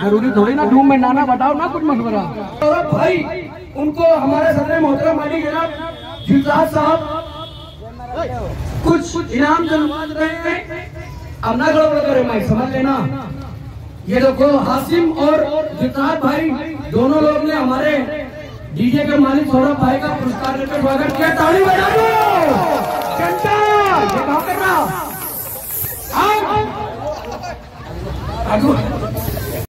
ज़रूरी थोड़ी ना धूम में नाना बताओ ना कुछ मशवरा तो भाई, उनको हमारे सदर मोहतरम अली जनाब जिलाज साहब। कुछ इनाम जनवाद रहे हैं अब ना गड़बड़ करे, मैं समझ लेना। ये देखो, हासिम और जितार भाई, दोनों लोग ने हमारे डीजे के मालिक सौरभ भाई का पुरस्कार लेकर स्वागत किया। ताली बजा दो घंटा ये काम कर रहा